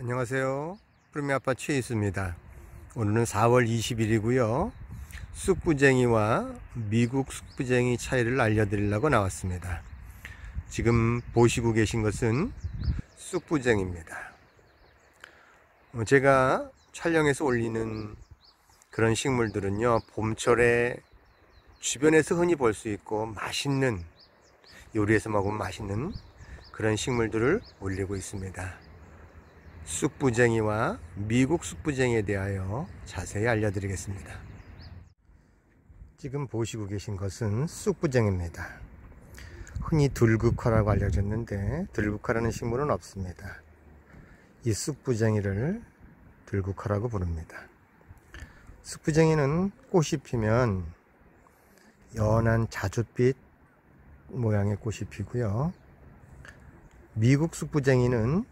안녕하세요. 푸르미 아빠 최이수입니다. 오늘은 4월 20일이고요. 쑥부쟁이와 미국 쑥부쟁이 차이를 알려드리려고 나왔습니다. 지금 보시고 계신 것은 쑥부쟁입니다. 어, 제가 촬영해서 올리는 그런 식물들은요, 봄철에 주변에서 흔히 볼 수 있고 맛있는 요리해서 먹으면 맛있는 그런 식물들을 올리고 있습니다. 쑥부쟁이와 미국 쑥부쟁이에 대하여 자세히 알려드리겠습니다. 지금 보시고 계신 것은 쑥부쟁입니다. 흔히 들국화라고 알려졌는데 들국화라는 식물은 없습니다. 이 쑥부쟁이를 들국화라고 부릅니다. 쑥부쟁이는 꽃이 피면 연한 자줏빛 모양의 꽃이 피고요. 미국 쑥부쟁이는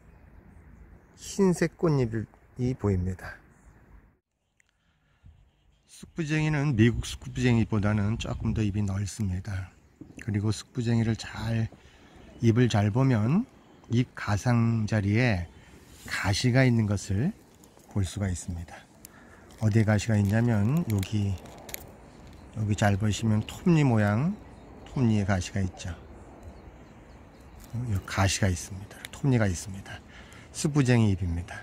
흰색 꽃잎이 보입니다. 쑥부쟁이는 미국 쑥부쟁이보다는 조금 더 잎이 넓습니다. 그리고 쑥부쟁이를 잘 잎을 잘 보면 잎 가상자리에 가시가 있는 것을 볼 수가 있습니다. 어디에 가시가 있냐면 여기 여기 잘 보시면 톱니 모양 톱니에 가시가 있죠. 여기 가시가 있습니다. 톱니가 있습니다. 쑥부쟁이 잎입니다.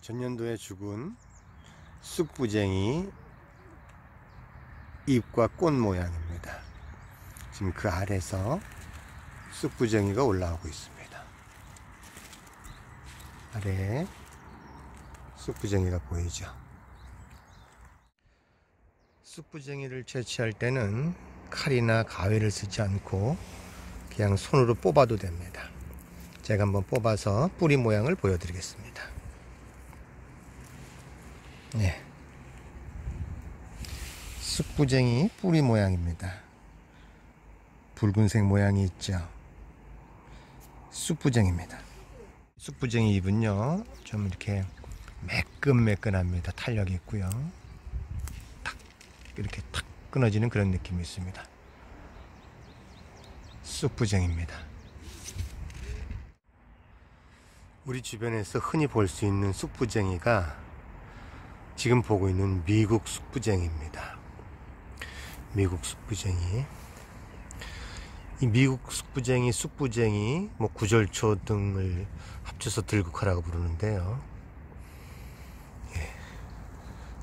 전년도에 죽은 쑥부쟁이 잎과 꽃 모양입니다. 지금 그 아래서 쑥부쟁이가 올라오고 있습니다. 아래에 쑥부쟁이가 보이죠. 쑥부쟁이를 채취할 때는 칼이나 가위를 쓰지 않고 그냥 손으로 뽑아도 됩니다. 제가 한번 뽑아서 뿌리 모양을 보여드리겠습니다. 네. 쑥부쟁이 뿌리 모양입니다. 붉은색 모양이 있죠. 쑥부쟁입니다. 쑥부쟁이 잎은요, 좀 이렇게 매끈매끈합니다. 탄력이 있고요. 탁, 이렇게 탁 끊어지는 그런 느낌이 있습니다. 쑥부쟁입니다. 우리 주변에서 흔히 볼 수 있는 쑥부쟁이가 지금 보고 있는 미국 쑥부쟁이입니다. 미국 쑥부쟁이. 이 미국 쑥부쟁이, 쑥부쟁이, 뭐 구절초 등을 합쳐서 들국화라고 부르는데요. 예.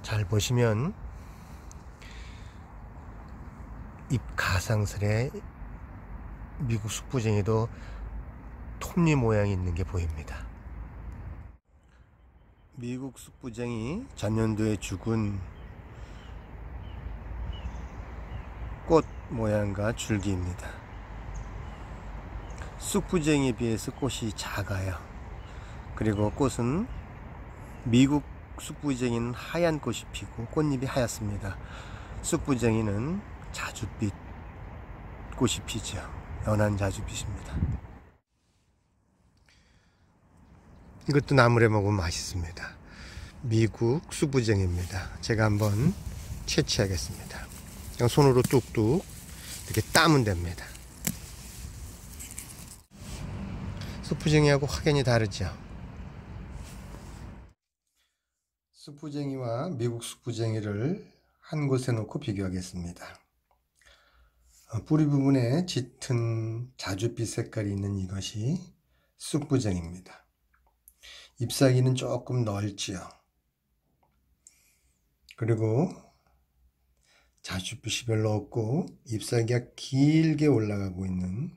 잘 보시면 잎 가상슬에 미국 쑥부쟁이도 톱니 모양이 있는 게 보입니다. 미국 쑥부쟁이 전년도에 죽은 꽃 모양과 줄기입니다. 쑥부쟁이에 비해서 꽃이 작아요. 그리고 꽃은 미국 쑥부쟁이는 하얀 꽃이 피고 꽃잎이 하얗습니다. 쑥부쟁이는 자줏빛 꽃이 피죠. 연한 자줏빛입니다. 이것도 나물에 먹으면 맛있습니다. 미국 수부쟁입니다. 제가 한번 채취하겠습니다. 그냥 손으로 뚝뚝 이렇게 따면 됩니다. 수부쟁이하고 확연히 다르죠. 수부쟁이와 미국 수부쟁이를 한 곳에 놓고 비교하겠습니다. 어, 뿌리 부분에 짙은 자줏빛 색깔이 있는 이것이 쑥부쟁입니다. 잎사귀는 조금 넓지요. 그리고 자주빛이 별로 없고 잎사귀가 길게 올라가고 있는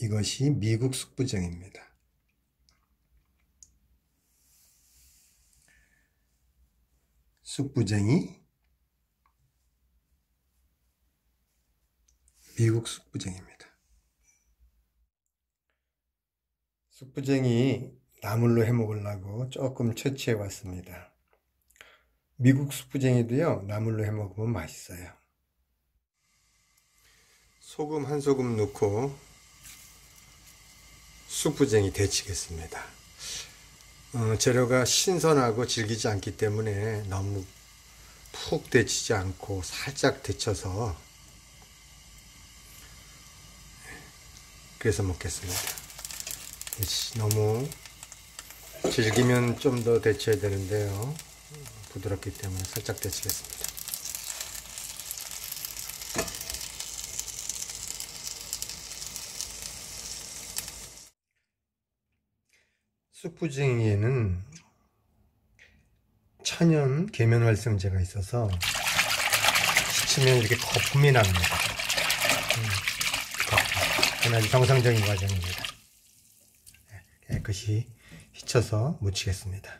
이것이 미국 숙부정입니다. 숙부쟁이 미국 숙부쟁입니다. 숙부쟁이 나물로 해 먹으려고 조금 채취해 왔습니다. 미국 숙부쟁이도요 나물로 해 먹으면 맛있어요. 소금 한 소금 넣고 숙부쟁이 데치겠습니다. 어, 재료가 신선하고 질기지 않기 때문에 너무 푹 데치지 않고 살짝 데쳐서 그래서 먹겠습니다. 너무 질기면 좀 더 데쳐야 되는데요. 부드럽기 때문에 살짝 데치겠습니다. 쑥부쟁이에는 천연 계면활성제가 있어서 시치면 이렇게 거품이 납니다. 음, 거품. 정상적인 과정입니다. 네, 깨끗이 휘쳐서 묻히겠습니다.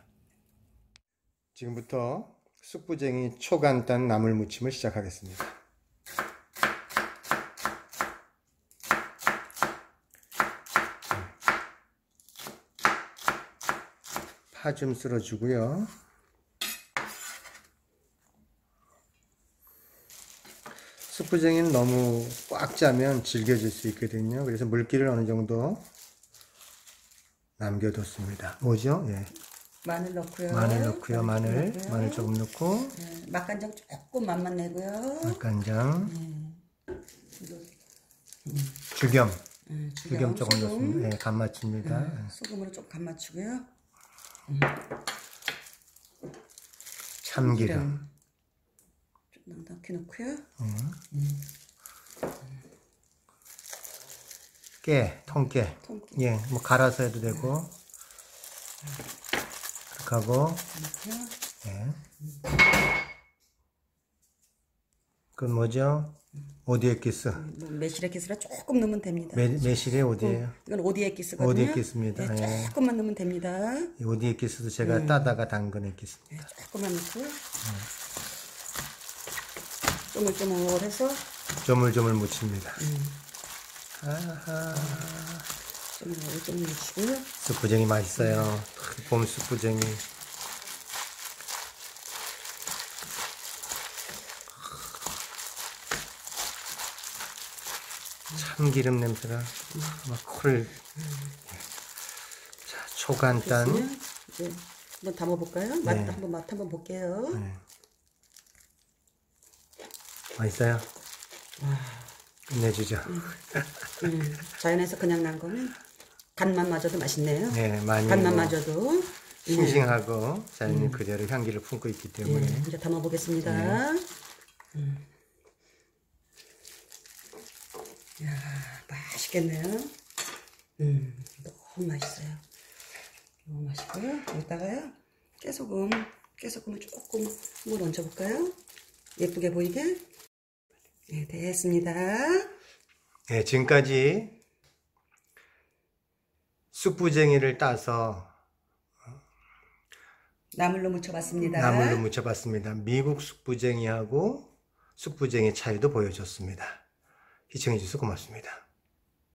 지금부터 쑥부쟁이 초간단 나물 무침을 시작하겠습니다. 파 좀 쓸어주고요. 숯부쟁이는 너무 꽉 짜면 질겨질 수 있거든요. 그래서 물기를 어느 정도 남겨뒀습니다. 뭐죠? 예. 마늘 넣고요. 마늘 넣고요. 마늘, 넣고요. 마늘 조금 넣고 네, 맛간장 조금 맛만 내고요. 맛간장, 이거, 죽염, 네, 죽염 조금 소금, 넣습니다. 예, 간 맞춥니다. 네, 소금으로 좀 간 맞추고요. 참기름, 좀 넉넉히 넣고요. 깨, 통깨, 통깨 예, 뭐 갈아서 해도 되고 그렇게 하고. 예. 그건 뭐죠? 오디에키스. 뭐 매실액기스라 조금 넣으면 됩니다. 매, 매실의 오디예요. 이건 오디에기스거든요. 오디에키스입니다. 네, 예. 조금만 넣으면 됩니다. 이 오디에키스도 제가 따다가 담근 에키스입니다. 네, 조금만 넣고요. 쪼물쪼물해서 조물조물 묻힙니다. 음. 아하. 좀 묻히고요. 숯부쟁이 맛있어요. 봄 숯부쟁이. 참기름 냄새가 막 코를. 자, 초간단. 이제 한번 담아볼까요? 맛 네. 한번 맛 한번 볼게요. 네. 맛있어요? 끝내주죠. 음, 자연에서 그냥 난 거는 간만 맞아도 맛있네요. 네, 많이 간만 뭐 맞아도 싱싱하고 자연 그대로 향기를 품고 있기 때문에 네, 이제 담아보겠습니다. 음. 야 맛있겠네요. 음, 너무 맛있어요. 너무 맛있고요. 여기다가요 깨소금, 깨소금을 조금 한번 얹어볼까요? 예쁘게 보이게. 네, 됐습니다. 네, 지금까지 쑥부쟁이를 따서 나물로 무쳐봤습니다. 나물로 무쳐봤습니다. 미국 쑥부쟁이하고 쑥부쟁이 차이도 보여줬습니다. 시청해주셔서 고맙습니다.